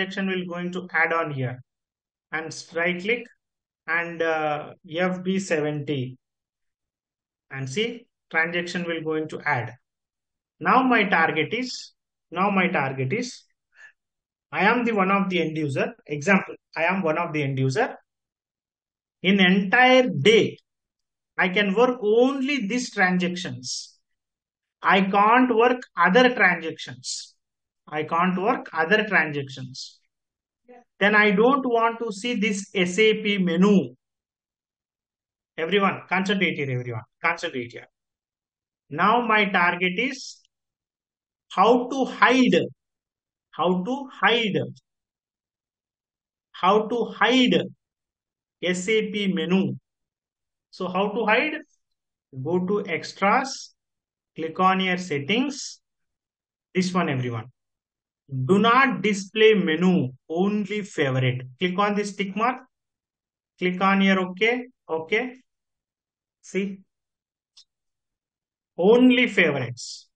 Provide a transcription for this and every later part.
transaction will going to add on here and right click and uh, FB70 and see transaction will going to add. Now my target is, now my target is, I am the one of the end user. Example, I am one of the end user. In entire day, I can work only these transactions. I can't work other transactions. I can't work other transactions. Then I don't want to see this SAP menu. Everyone, concentrate here, everyone. Concentrate here. Now my target is how to hide. How to hide. How to hide SAP menu. So how to hide? Go to extras, click on your settings. This one, everyone. Do not display menu, only favorite. Click on this tick mark. Click on here, okay, okay. See, only favorites.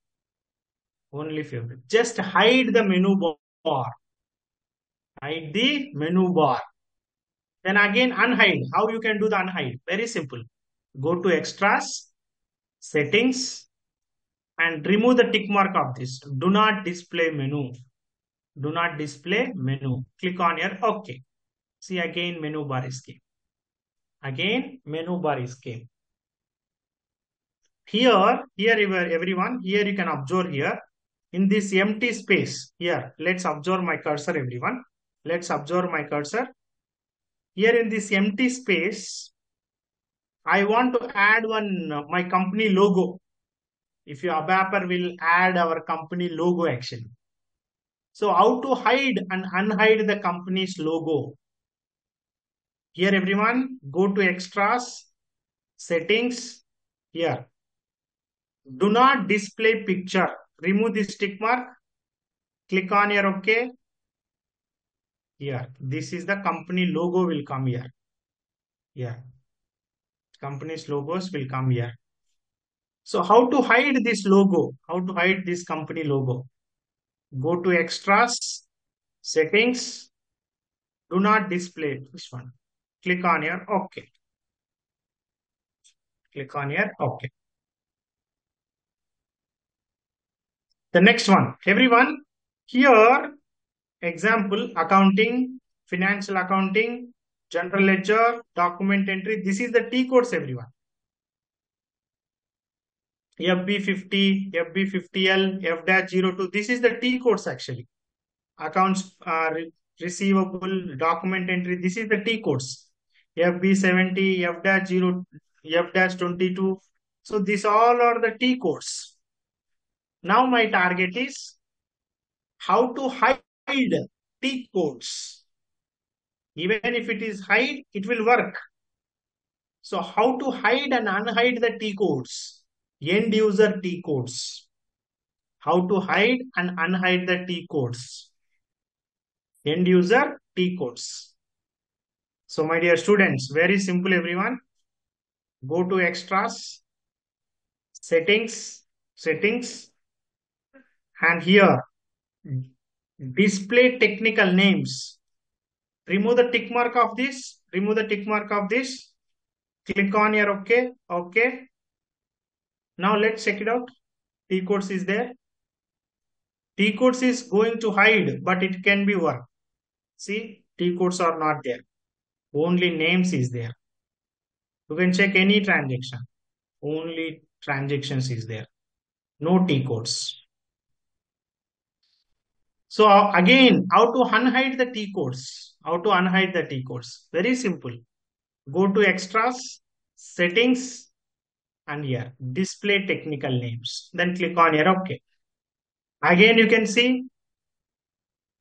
Only favorite. Just hide the menu bar. Hide the menu bar. Then again unhide. How you can do the unhide? Very simple. Go to extras, settings, and remove the tick mark of this. Do not display menu. Do not display menu. Click on here. Okay. See again menu bar is came. Again menu bar is came. Here, here everyone, here you can observe here in this empty space here. Let's observe my cursor everyone. Let's observe my cursor. Here in this empty space, I want to add one uh, my company logo. If you ABAPer will add our company logo actually. So how to hide and unhide the company's logo? Here everyone, go to extras, settings, here. Do not display picture. Remove this tick mark. Click on here, okay. Here, this is the company logo will come here. Here, company's logos will come here. So how to hide this logo? How to hide this company logo? Go to extras, settings. Do not display this one. Click on here, okay. Click on here, okay. The next one, everyone, here, example, accounting, financial accounting, general ledger, document entry. This is the T codes, everyone. FB50, FB50L, F-02. This is the T codes actually. Accounts uh, receivable, document entry. This is the T codes. FB70, F-0, F-22. So these all are the T codes. Now my target is how to hide T codes. Even if it is hide, it will work. So how to hide and unhide the T codes? End user T codes. How to hide and unhide the T codes? End user T codes. So my dear students, very simple everyone. Go to extras, settings, settings, and here display technical names remove the tick mark of this remove the tick mark of this click on here okay okay now let's check it out. T codes is there. T codes is going to hide but it can be work see t codes are not there. Only names is there. You can check any transaction. Only transactions is there. No t codes. So again, how to unhide the T codes? How to unhide the T codes? Very simple. Go to extras, settings, and here, display technical names. Then click on here, okay. Again, you can see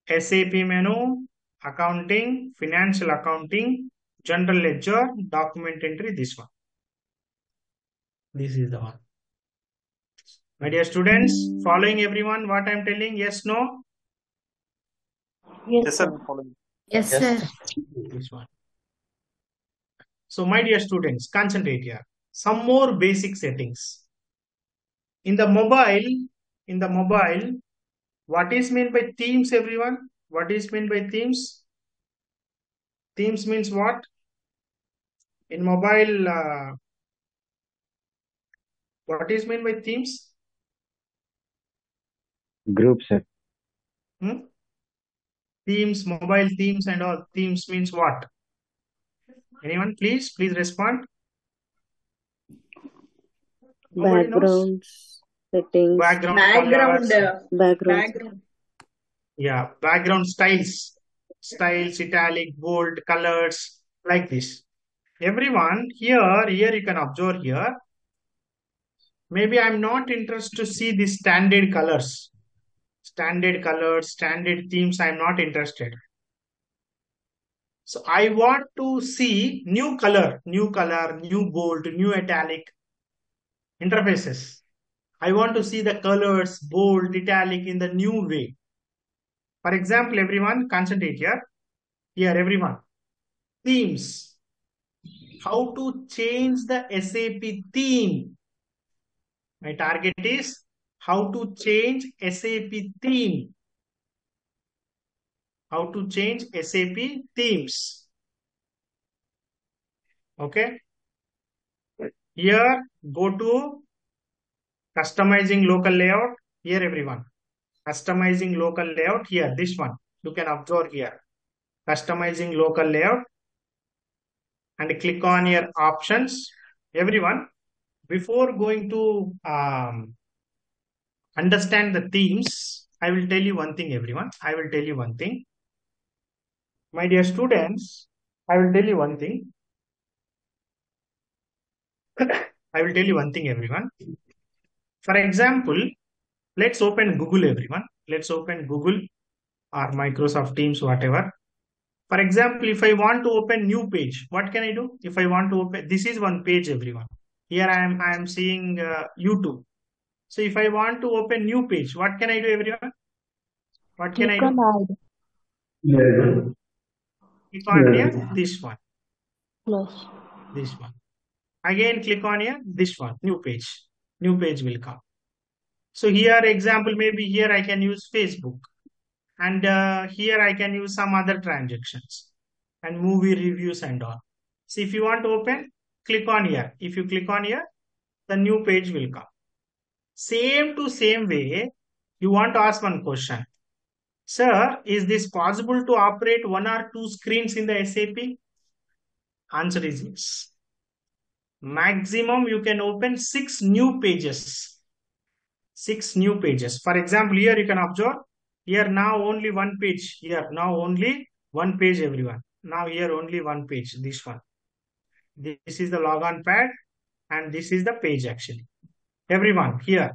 SAP menu, accounting, financial accounting, general ledger, document entry, this one. This is the one. My dear students, following everyone, what I'm telling, yes, no? Yes, sir. Yes, sir. This one. So my dear students, concentrate here. Some more basic settings. In the mobile, in the mobile, what is meant by themes everyone? What is meant by themes? Themes means what? In mobile, uh, what is meant by themes? Group, sir. Hmm? Themes, mobile themes and all. Themes means what? Anyone, please, please respond. Nobody knows? backgrounds, settings, Background, background colors. backgrounds. background Yeah, background styles, styles, italic, bold, colors, like this. Everyone, here, here you can observe here. Maybe I'm not interested to see the standard colors. Standard colors, standard themes, I'm not interested. So I want to see new color, new color, new bold, new italic interfaces. I want to see the colors, bold, italic in the new way. For example, everyone, concentrate here. Here, everyone. Themes. How to change the SAP theme. My target is how to change SAP theme. How to change SAP themes. Okay. Here, go to customizing local layout. Here, everyone. Customizing local layout. Here, this one. You can observe here. Customizing local layout. And click on your options. Everyone, before going to um, understand the themes, I will tell you one thing, everyone. I will tell you one thing. My dear students, I will tell you one thing. I will tell you one thing, everyone. For example, let's open Google, everyone. Let's open Google or Microsoft Teams, whatever. For example, if I want to open new page, what can I do? If I want to open, this is one page, everyone. Here I am, I am seeing uh, YouTube. So if I want to open new page, what can I do, everyone? What can I do? on add Click on here, this one, plus. this one. Again, click on here, this one, new page. New page will come. So here, example, maybe here I can use Facebook. And uh, here I can use some other transactions and movie reviews and all. So if you want to open, click on here. If you click on here, the new page will come. Same to same way, you want to ask one question. Sir, is this possible to operate one or two screens in the SAP? Answer is yes. Maximum you can open six new pages. Six new pages. For example, here you can observe. Here now only one page. Here now only one page, everyone. Now here only one page. This one. This is the logon pad and this is the page actually. Everyone here.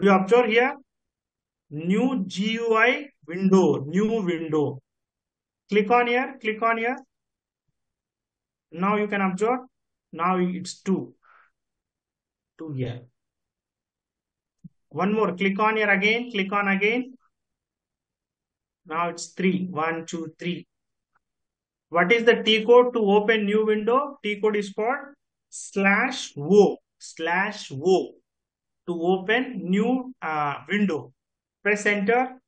You observe here? New GUI window. New window. Click on here. Click on here. Now you can observe. Now it's two. Two here. One more. Click on here again. Click on again. Now it's three. One, two, three. What is the T code to open new window? T code is called slash O. Slash O. To open new uh, window. Press enter.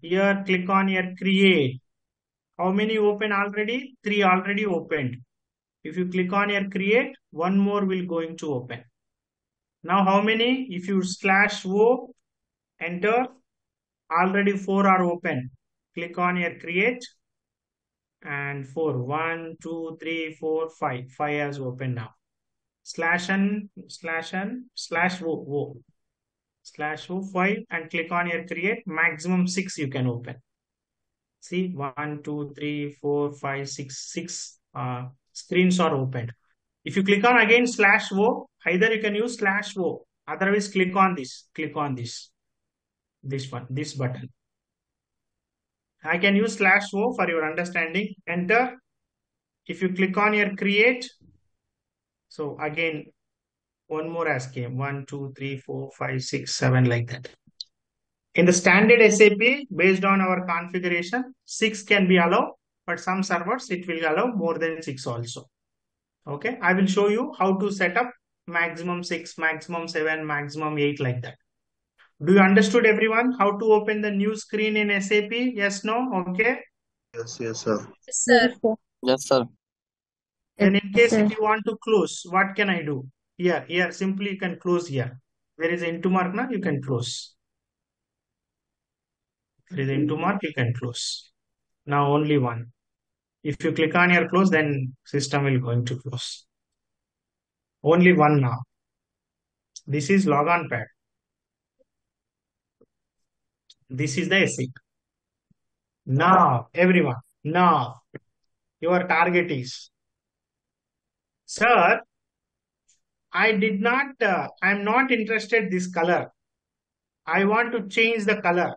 Here, click on here, create. How many open already? Three already opened. If you click on here, create, one more will going to open. Now, how many? If you slash O, enter, already four are open. Click on here, create, and four. One, two, three, four, five. Five has opened now. Slash and slash and slash O, O. Slash O, five, and click on here, create. Maximum six you can open. See, one, two, three, four, five, six, six uh, screens are opened. If you click on again slash O, either you can use slash O. Otherwise, click on this. Click on this. This one, this button. I can use slash O for your understanding. Enter. If you click on your create. So again, one more as came. One, two, three, four, five, six, seven, like that. In the standard SAP, based on our configuration, six can be allowed, but some servers it will allow more than six also. Okay, I will show you how to set up maximum six, maximum seven, maximum eight like that. Do you understood everyone how to open the new screen in SAP? Yes, no? Okay. Yes, yes, sir. Yes, sir. Yes, sir. Then in case sir. if you want to close, what can I do? Here, here, simply you can close here. There is into mark now, you can close. There is into mark, you can close. Now only one. If you click on your close, then system will going to close. Only one now. This is logon pad. This is the SAP. Now, everyone, now your target is, sir, I did not, uh, I'm not interested this color. I want to change the color.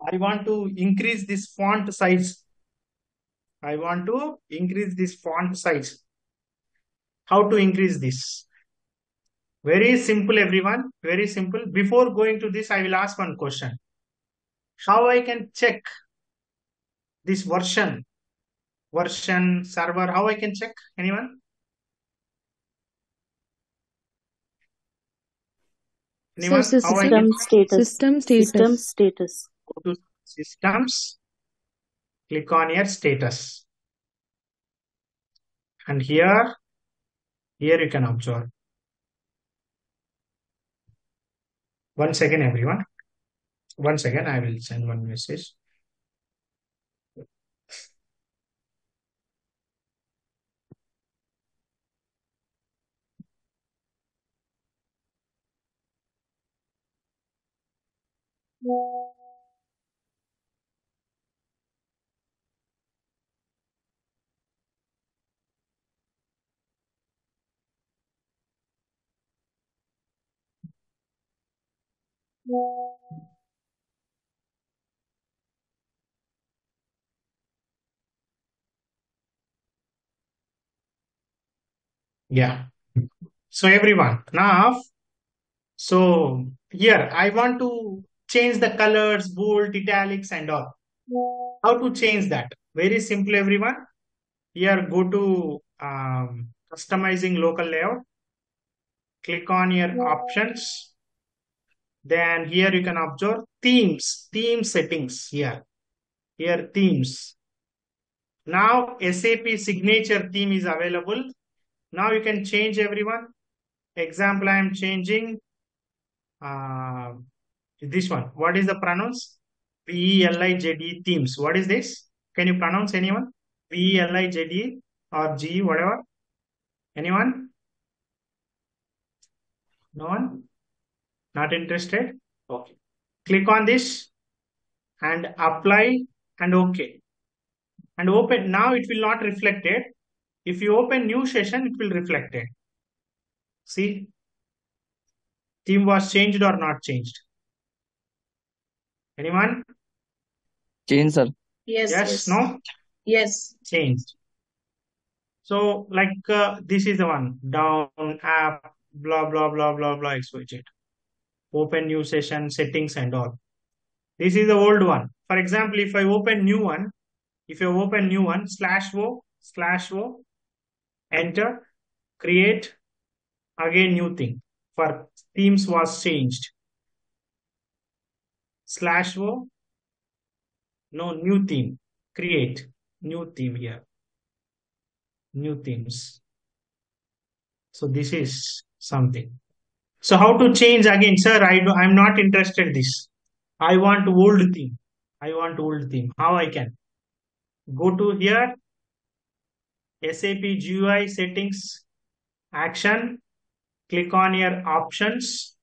I want to increase this font size. I want to increase this font size. How to increase this? Very simple, everyone. Very simple. Before going to this, I will ask one question. How I can check this version, version server? How I can check? Anyone? Anyone? Sir, How I system can status. System status. System status. Go to systems, click on your status. And here, here you can observe. One second, everyone. One second, I will send one message. Yeah. So everyone, now, so here I want to change the colors, bold, italics and all. How to change that? Very simple, everyone. Here, go to um, customizing local layout. Click on your options. Then here you can observe themes, theme settings here. Here themes. Now SAP signature theme is available. Now you can change everyone. Example, I am changing uh, this one. What is the pronounce? V-E-L-I-Z-E themes. What is this? Can you pronounce anyone? V-E-L-I-Z-E or G, whatever. Anyone? No one? Not interested? Okay. Click on this and apply and OK. And open. Now it will not reflect it. If you open new session, it will reflect it. See? Theme was changed or not changed? Anyone? Change, sir. Yes, Yes, yes. no? Yes. Changed. So, like, uh, this is the one. Down, app, blah, blah, blah, blah, blah, XYZ. Open new session, settings and all. This is the old one. For example, if I open new one, if you open new one, slash O, slash O, enter, create, again new thing. For themes was changed. Slash O, no new theme, create, new theme here. New themes. So this is something. So how to change again, sir? I do, I'm not interested this. I want old theme. I want old theme. How I can? Go to here, SAP GUI settings, action, click on your options.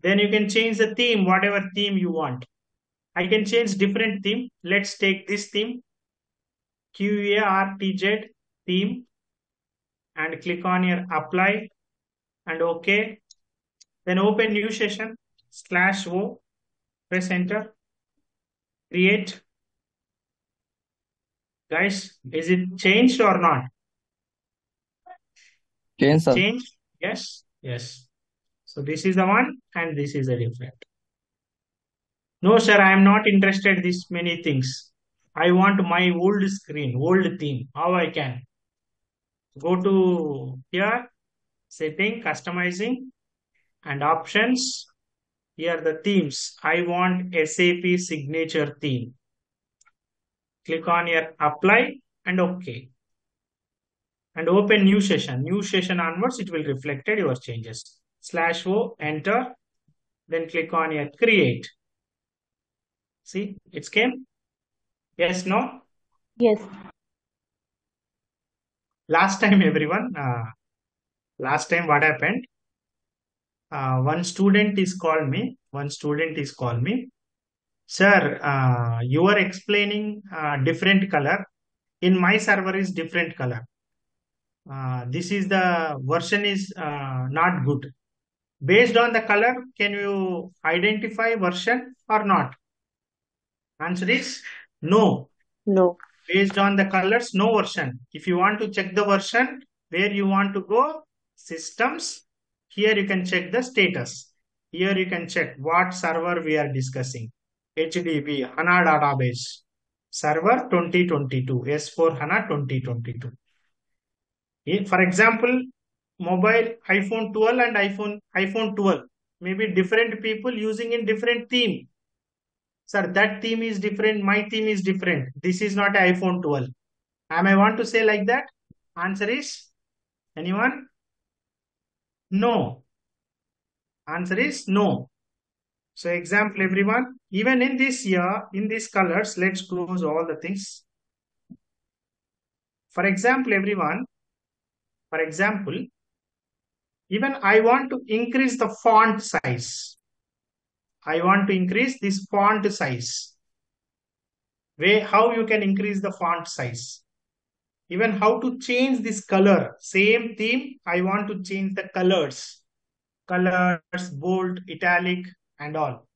Then you can change the theme, whatever theme you want. I can change different theme. Let's take this theme, Quartz theme, and click on your apply and OK. Then open new session, slash O, press enter, create. Guys, is it changed or not? Change, sir. Change? Yes, yes. So this is the one and this is the different. No, sir, I am not interested this many things. I want my old screen, old theme. How I can? Go to here, setting, customizing, and options. Here are the themes. I want SAP signature theme. Click on here apply and OK. And open new session. New session onwards, it will reflected your changes. Slash O, enter. Then click on here create. See, it came. Yes, no? Yes. Last time, everyone, uh, last time what happened? Uh, one student is called me. One student is called me. Sir, uh, you are explaining uh, different color. In my server is different color. Uh, this is the version is uh, not good. Based on the color, can you identify version or not? Answer is no. No. Based on the colors, no version. If you want to check the version, where you want to go, systems, here you can check the status. Here you can check what server we are discussing. HDB, HANA database, server 2022, S4 HANA 2022. If- For example, mobile iPhone 12 and iPhone iPhone 12 maybe different people using in different theme. Sir, that theme is different, my theme is different. This is not iPhone 12. Am I want to say like that? Answer is anyone? No. Answer is no. So example everyone, even in this year, in these colors, let's close all the things. For example, everyone, for example, even I want to increase the font size. I want to increase this font size. Way how you can increase the font size. Even how to change this color. Same theme, I want to change the colors. Colors, bold, italic, and all.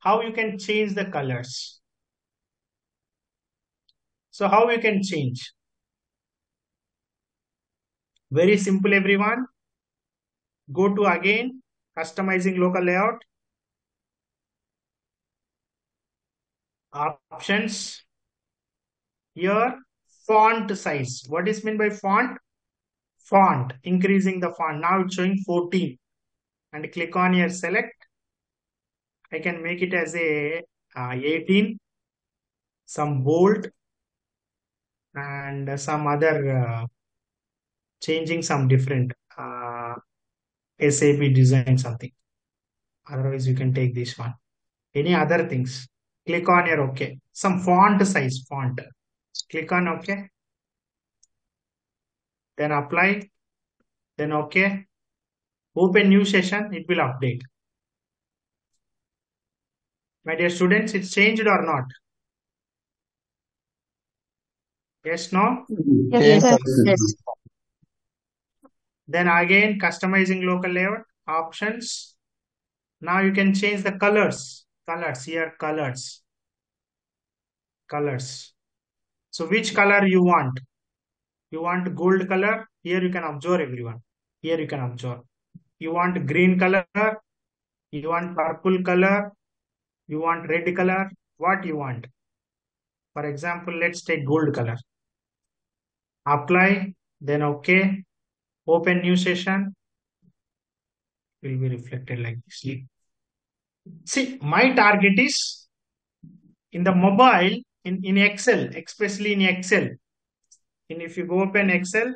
How you can change the colors. So how you can change? Very simple, everyone. Go to again, customizing local layout. Options. Here, font size. What is meant by font? Font, increasing the font. Now it's showing 14. And click on here, select. I can make it as a uh, 18. Some bold. And some other uh, changing some different uh, SAP design something. Otherwise, you can take this one. Any other things? Click on here, okay. Some font size, font. Click on okay. Then apply. Then okay. Open new session, it will update. My dear students, it's changed or not? Yes, no? Yes, sir. Yes. Then again, customizing local layout, options. Now you can change the colors. Colors here, colors. Colors. So which color you want? You want gold color? Here you can observe everyone. Here you can observe. You want green color? You want purple color? You want red color? What you want? For example, let's take gold color. Apply, then okay. Open new session. Will be reflected like this. See, my target is in the mobile, in, in Excel, especially in Excel. And if you go open Excel,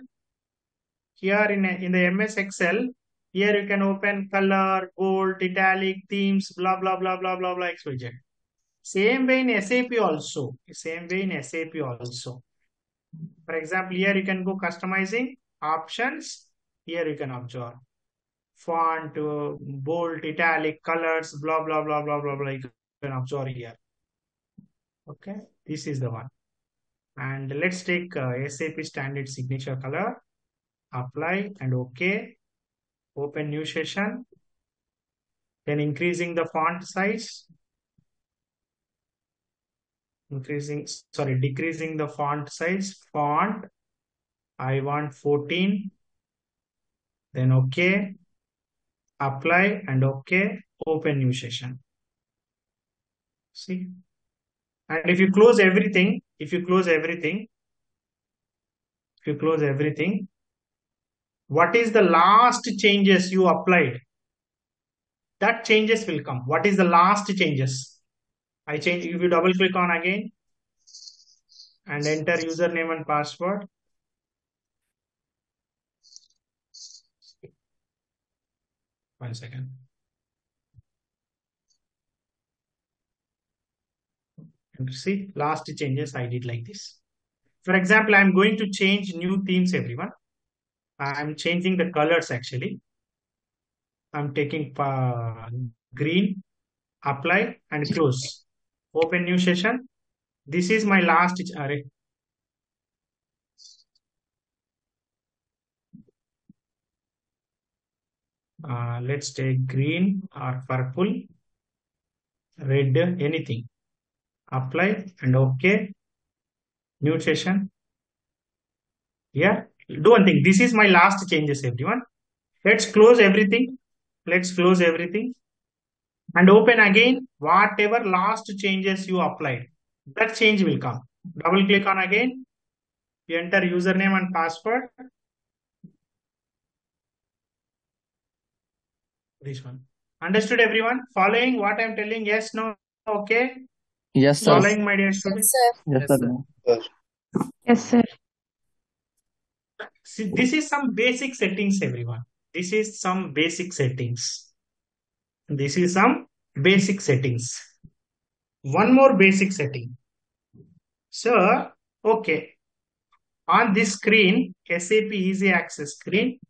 here in, a, in the MS Excel, here you can open color, bold, italic, themes, blah, blah, blah, blah, blah, blah, XYZ. Same way in SAP also. Same way in SAP also. For example, here you can go customizing options. Here you can observe font, uh, bold, italic, colors, blah, blah, blah, blah, blah, blah. You can observe here. Okay, this is the one. And let's take uh, SAP standard signature color, apply and OK. Open new session. Then increasing the font size. Increasing, sorry, decreasing the font size. Font, I want 14. Then OK. Apply and OK. Open new session. See? And if you close everything, if you close everything, if you close everything, what is the last changes you applied? that changes will come. What is the last changes? I change, if you double click on again and enter username and password. One second. See, last changes I did like this. For example, I'm going to change new themes, everyone. I'm changing the colors actually. I'm taking uh, green, apply and close. Open new session. This is my last array. Uh, let's take green or purple, red, anything. Apply and OK. New session. Yeah, do one thing. This is my last changes, everyone. Let's close everything. Let's close everything and open again whatever last changes you applied. That change will come. Double click on again. You enter username and password. This one. Understood everyone? Following what I'm telling? Yes, no, okay? Yes, sir. Following my dear students? Yes, sir. Yes, sir. See, this is some basic settings, everyone. This is some basic settings. This is some basic settings. One more basic setting. Sir, okay. On this screen, SAP Easy Access screen,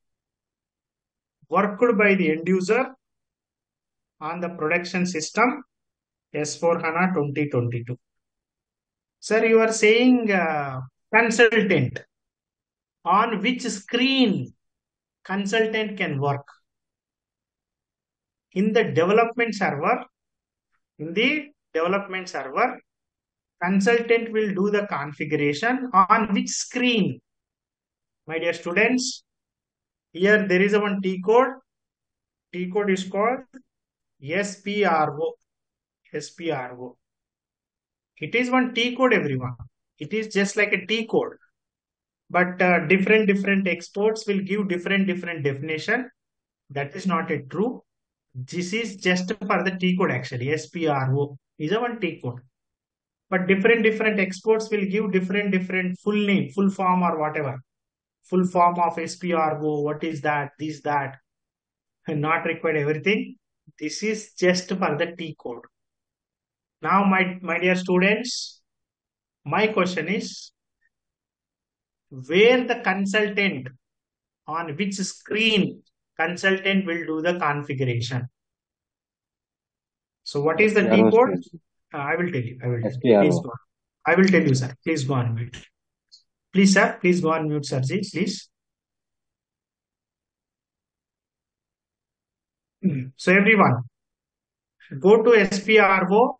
worked by the end user on the production system S4 HANA 2022. Sir, you are saying uh, consultant. On which screen consultant can work? In the development server, in the development server, consultant will do the configuration on which screen? My dear students, here there is one T code. T code is called SPRO. SPRO. It is one T code, everyone. It is just like a T code. But uh, different different exports will give different different definition. That is not a true. This is just for the T code actually. SPRO is a one T code. But different different exports will give different different full name, full form or whatever. Full form of SPRO. What is that? This that. And not required everything. This is just for the T code. Now, my, my dear students, my question is, where the consultant, on which screen consultant will do the configuration? So what is the SPRO. Uh, I will tell you. I will tell you. Please go on. I will tell you, sir. Please go on mute. Please, sir. Please go on mute, Sirji. Please. Hmm. So everyone, go to SPRO.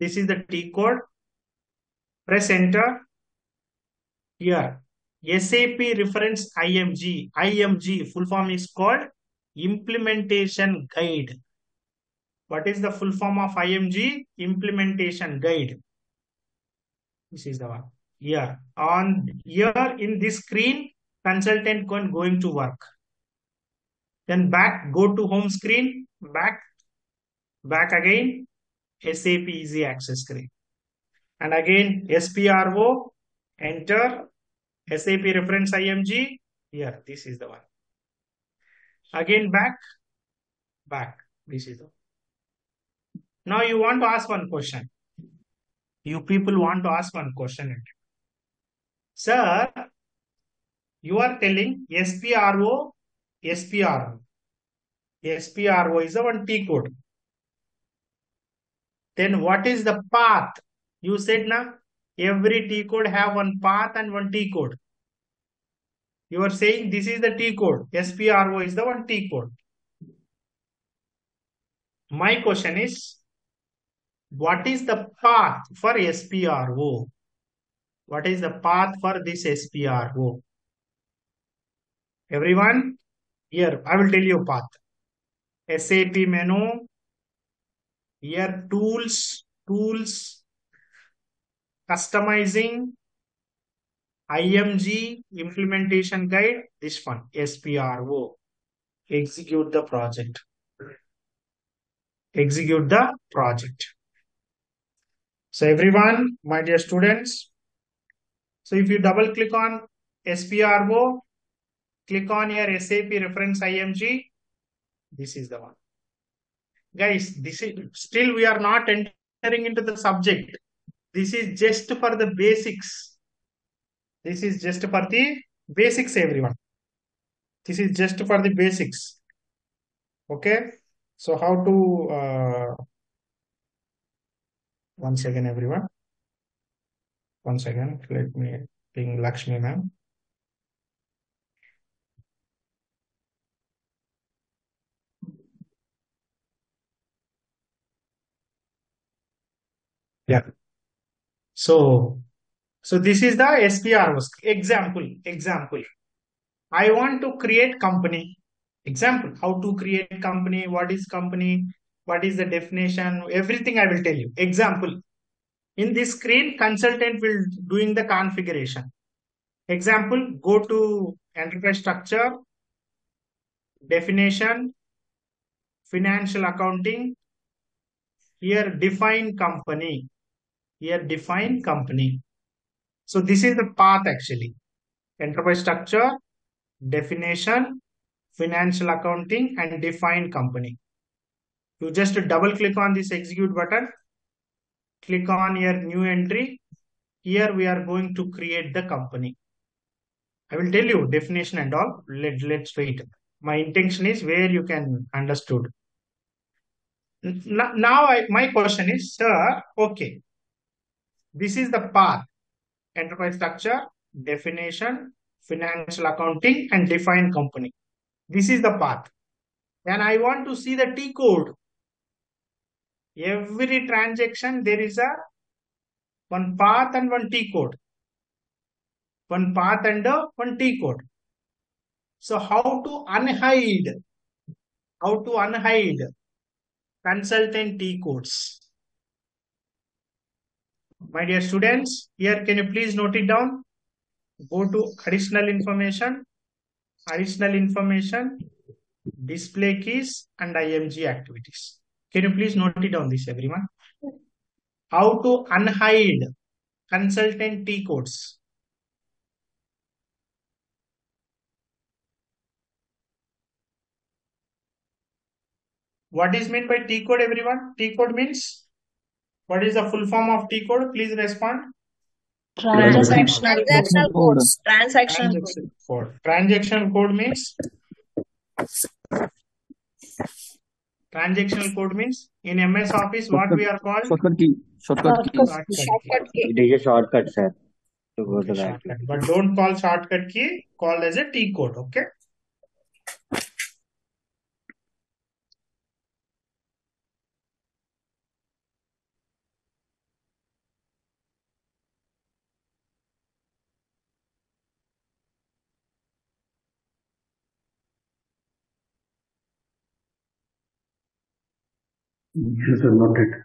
This is the T code. Press enter. Here, SAP reference IMG. IMG full form is called implementation guide. What is the full form of IMG? Implementation guide. This is the one. Here on here in this screen, consultant going going to work. Then back, go to home screen, back, back again, SAP Easy Access screen. And again, SPRO, enter, SAP reference IMG, here, this is the one. Again, back, back, this is the one. Now you want to ask one question. You people want to ask one question. Sir, you are telling SPRO, SPRO. SPRO is a one T code. Then what is the path? You said now every T code have one path and one T code. You are saying this is the T code. SPRO is the one T code. My question is, what is the path for SPRO? What is the path for this SPRO? Everyone, here I will tell you path. SAP menu, here tools, tools, customizing, IMG, implementation guide, this one, SPRO. Execute the project. execute the project. So everyone, my dear students, so if you double click on SPRO, click on your SAP reference IMG, this is the one. Guys, this is still we are not entering into the subject. This is just for the basics. This is just for the basics, everyone. This is just for the basics. Okay. So how to uh, one second, everyone. One second. Let me ping Lakshmi ma'am. Yeah. So, so this is the SPROs. Example, example. I want to create company. Example, how to create company, what is company, what is the definition, everything I will tell you. Example, in this screen, consultant will doing the configuration. Example, go to enterprise structure, definition, financial accounting, here define company, here define company. So this is the path actually. Enterprise structure, definition, financial accounting and define company. You just double click on this execute button, click on your new entry. Here we are going to create the company. I will tell you definition and all. Let, let's wait. My intention is where you can understood. Now, I, my question is, sir, okay, this is the path. Enterprise structure, definition, financial accounting and define company. This is the path. And I want to see the T code. Every transaction, there is a one path and one T code. One path and a one T code. So how to unhide? How to unhide consultant T codes? My dear students, here can you please note it down? Go to additional information, additional information, display keys and IMG activities. Can you please note it down this everyone? How to unhide consultant T codes. What is meant by T code everyone? T code means what is the full form of T code? Please respond. Transactional Transactional code. codes. Transactional code. Code. Transaction code means transactional code means in MS Office what we are called Shortcut key. Shortcut key. shortcut key. Shortcut key. It is a shortcut, sir, to go Okay, to that. shortcut. But don't call shortcut key, call as a T code, okay? Yes, sir, noted.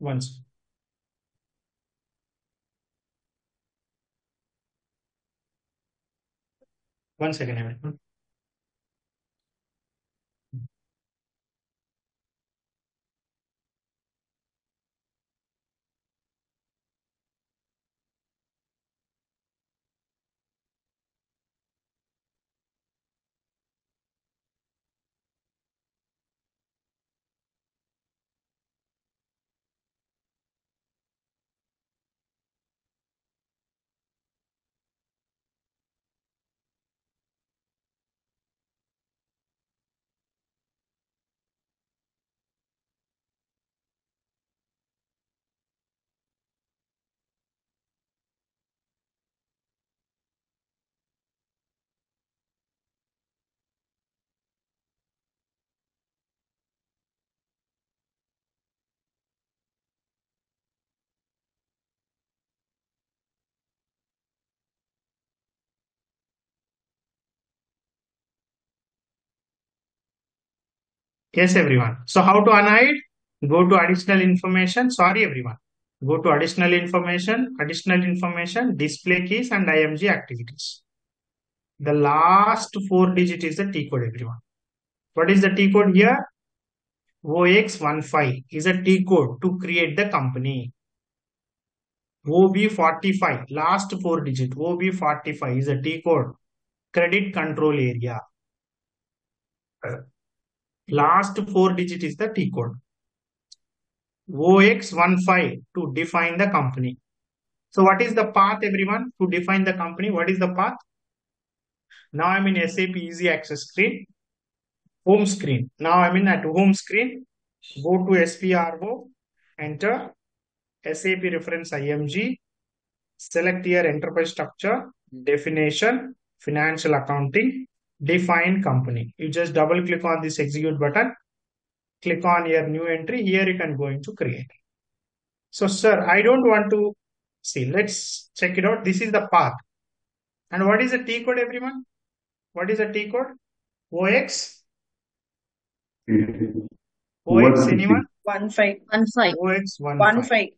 Once. One second, everyone. Yes, everyone. So how to unhide? Go to additional information. Sorry, everyone. Go to additional information, additional information, display keys and IMG activities. The last four digit is the T code, everyone. What is the T code here? OX15 is a T code to create the company. OB45, last four digit, OB45 is a T code, credit control area. Last four digit is the T code. OX15 to define the company. So what is the path everyone to define the company? What is the path? Now I'm in SAP Easy Access screen, home screen. Now I'm in at home screen. Go to SPRO, enter SAP reference IMG, select here enterprise structure, definition, financial accounting, define company. You just double click on this execute button, click on your new entry. Here you can go into create. So, sir, I don't want to see. Let's check it out. This is the path. And what is the T code, everyone? What is the T code? OX? OX, anyone? One five. One five. OX one, One five. five.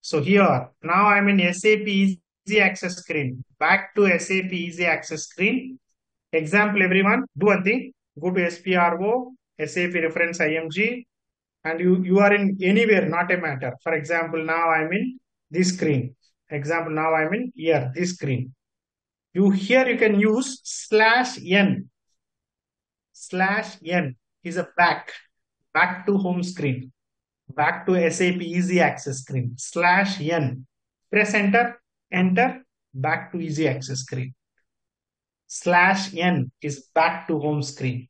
So here, now I'm in SAP Easy Access screen. Back to SAP Easy Access screen. Example, everyone, do one thing. Go to SPRO, SAP reference IMG, and you, you are in anywhere, not a matter. For example, now I'm in this screen. Example, now I'm in here, this screen. You here you can use slash n. Slash n is a back, back to home screen back to SAP Easy Access screen, slash N. Press enter, enter, back to Easy Access screen. Slash N is back to home screen.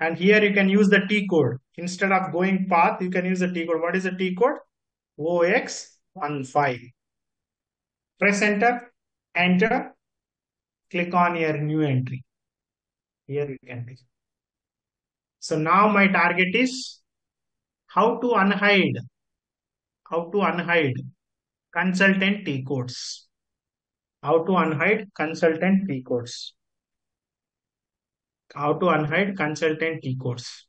And here you can use the T code. Instead of going path, you can use the T code. What is the T code? OX15. Press enter, enter, click on your new entry. Here you can be. So now my target is how to unhide how to unhide consultant T codes how to unhide consultant T codes. How to unhide consultant T codes.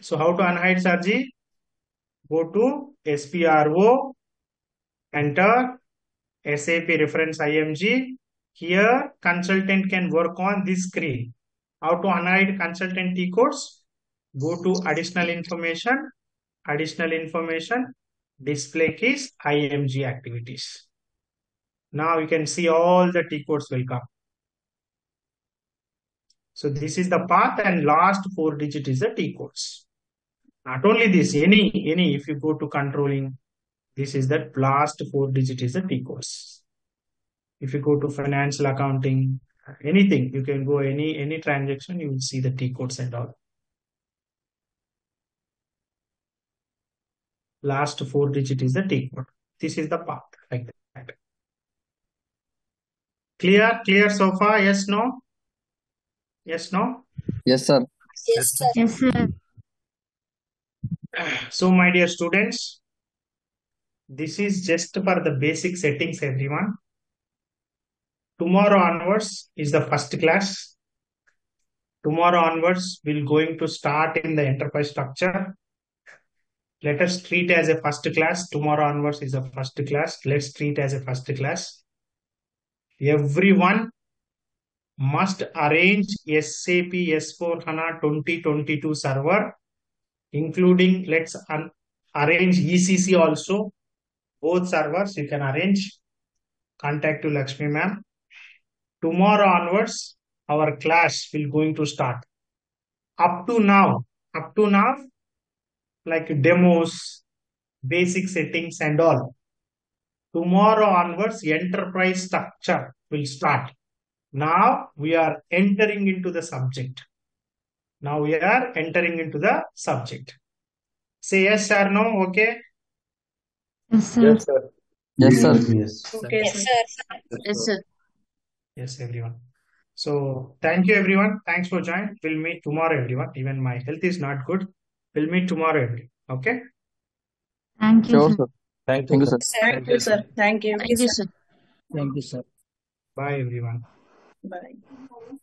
So how to unhide Sarji go to SPRO enter SAP reference IMG here consultant can work on this screen. How to unhide consultant T codes? Go to additional information, additional information, display keys, IMG activities. Now you can see all the T codes will come. So this is the path and last four digit is the T codes. Not only this, any, any, if you go to controlling, this is the last four digit is the T codes. If you go to financial accounting, anything, you can go any, any transaction, you will see the T codes and all. last four digit is the T code. This is the path like that. Clear? Clear so far? Yes, no? Yes, no? Yes, sir. Yes, sir. Yes, sir. So, my dear students, this is just for the basic settings, everyone. Tomorrow onwards is the first class. Tomorrow onwards, we're going to start in the enterprise structure. Let us treat as a first class. Tomorrow onwards is a first class. Let's treat as a first class. Everyone must arrange SAP S4 HANA 2022 server, including let's arrange ECC also. Both servers you can arrange. Contact to Lakshmi ma'am. Tomorrow onwards, our class will going to start. Up to now, up to now, like demos, basic settings and all. Tomorrow onwards, enterprise structure will start. Now we are entering into the subject. Now we are entering into the subject. Say yes or no, okay? Yes, sir. Yes, sir. Yes. Okay, Yes, sir. sir. Yes, sir. Yes, everyone. So thank you, everyone. Thanks for joining. We'll meet tomorrow, everyone. Even my health is not good. We'll meet tomorrow, everyone. Okay? Thank you, Sure, sir. Sir. Thank Thank you, you, sir. Thank you, sir. Thank you. Thank you, sir. Thank you, sir. Bye, everyone. Bye.